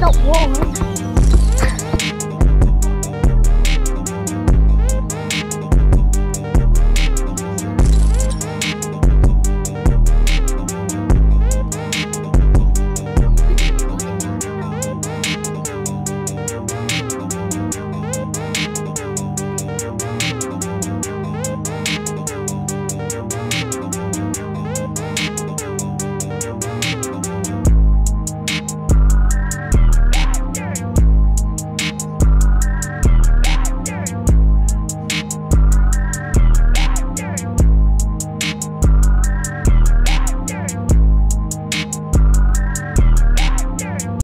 the walls.